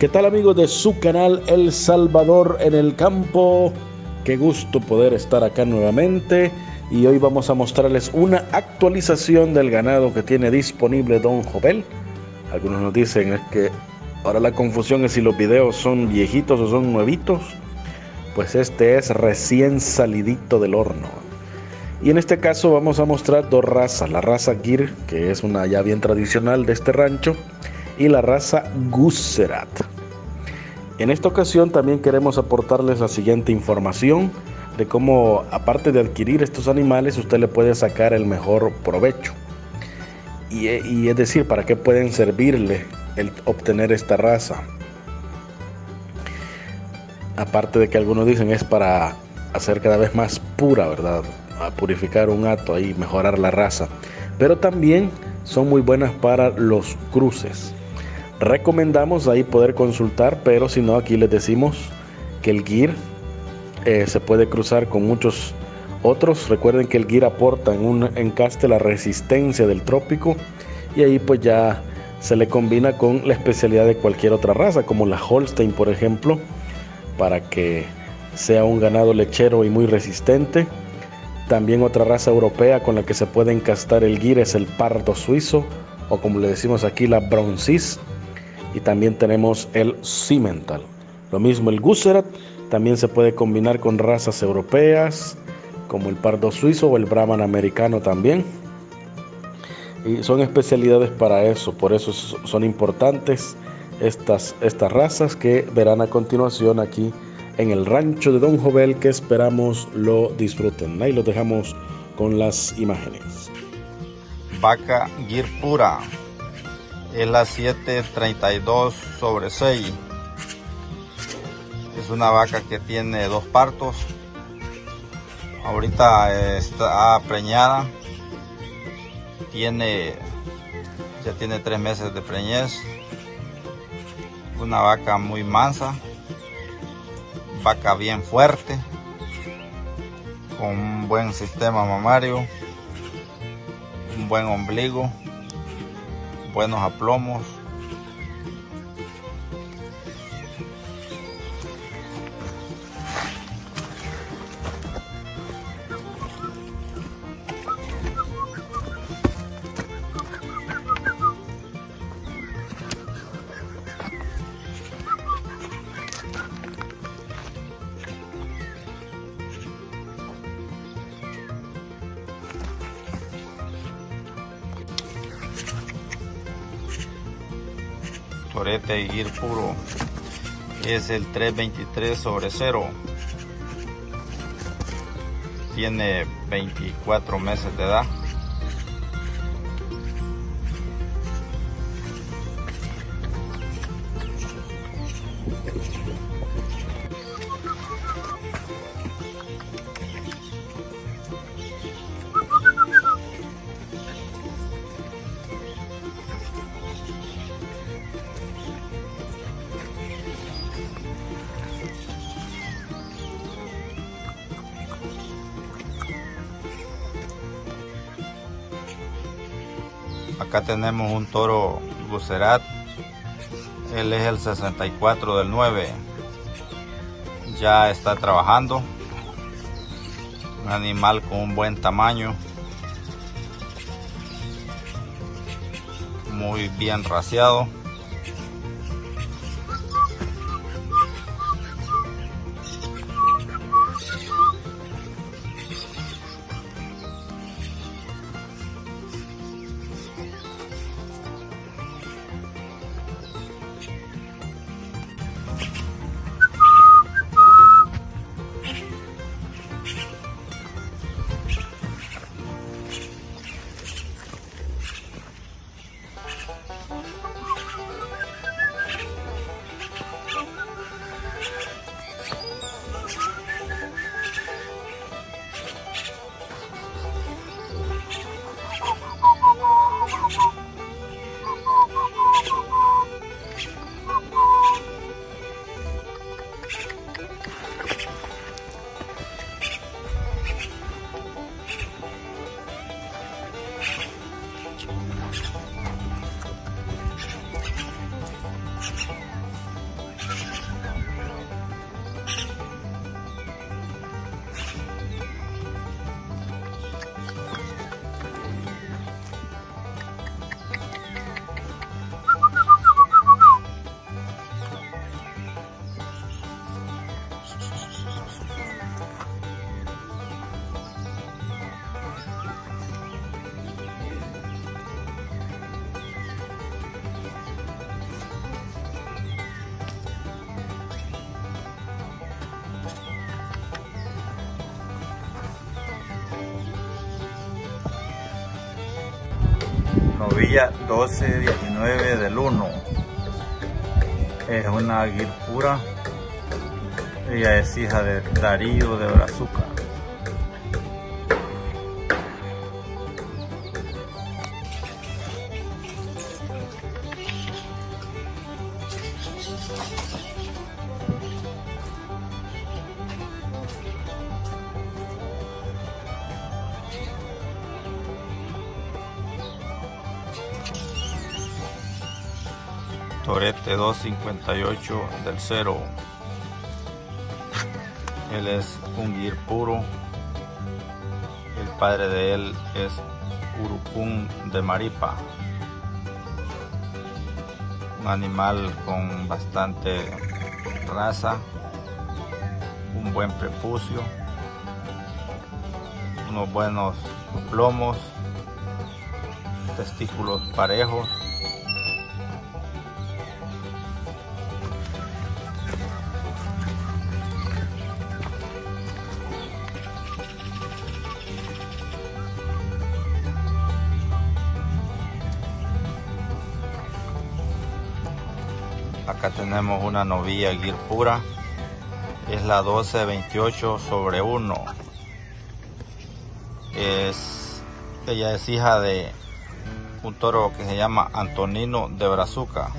¿Qué tal amigos de su canal El Salvador en el campo? Qué gusto poder estar acá nuevamente y hoy vamos a mostrarles una actualización del ganado que tiene disponible Don Jovel. Algunos nos dicen es que ahora la confusión es si los videos son viejitos o son nuevitos. Pues este es recién salidito del horno. Y en este caso vamos a mostrar dos razas, la raza Gir, que es una ya bien tradicional de este rancho, y la raza Gusserat. En esta ocasión también queremos aportarles la siguiente información de cómo, aparte de adquirir estos animales, usted le puede sacar el mejor provecho. Y, es decir, para qué pueden servirle el obtener esta raza. Aparte de que algunos dicen es para hacer cada vez más pura, ¿verdad? A purificar un hato y mejorar la raza. Pero también son muy buenas para los cruces. Recomendamos ahí poder consultar, pero si no, aquí les decimos que el GIR eh, se puede cruzar con muchos otros. Recuerden que el GIR aporta en un encaste la resistencia del trópico y ahí pues ya se le combina con la especialidad de cualquier otra raza, como la Holstein, por ejemplo, para que sea un ganado lechero y muy resistente. También otra raza europea con la que se puede encastar el GIR es el pardo suizo, o como le decimos aquí, la broncis y también tenemos el Cimental. Lo mismo el Gusserat, también se puede combinar con razas europeas como el pardo suizo o el brahman americano también. Y son especialidades para eso, por eso son importantes estas, estas razas que verán a continuación aquí en el rancho de Don Jovel que esperamos lo disfruten. Ahí los dejamos con las imágenes. Vaca Gir Pura es la 732 sobre 6 es una vaca que tiene dos partos. Ahorita está preñada. Tiene ya tiene tres meses de preñez. Una vaca muy mansa. Vaca bien fuerte. Con un buen sistema mamario. Un buen ombligo buenos aplomos. Torete ir puro. Es el 323 sobre 0 tiene 24 meses de edad Acá tenemos un toro Bucerat. Él es el 64 del 9. Ya está trabajando. Un animal con un buen tamaño. Muy bien raciado. Novilla 1219 del 1. Es una aguil pura. Ella es hija de Darío de Brazuca. Torete 258 del 0. Él es un guir puro. El padre de él es Urucún de Maripa. Un animal con bastante raza, un buen prepucio, unos buenos plomos, testículos parejos. Acá tenemos una novilla guir pura. Es la 1228 sobre 1. Es, ella es hija de un toro que se llama Antonino de Brazuca.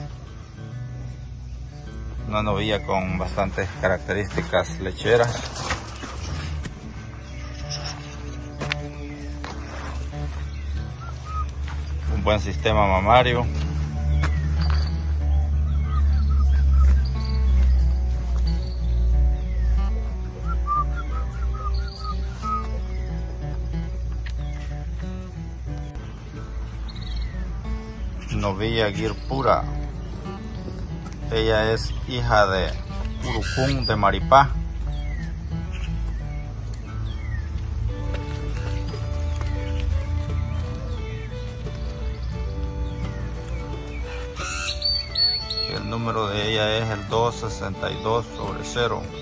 Una novilla con bastantes características lecheras. Un buen sistema mamario. Novilla Guir Pura. Ella es hija de Urucún de Maripá. El número de ella es el 262 sobre 0.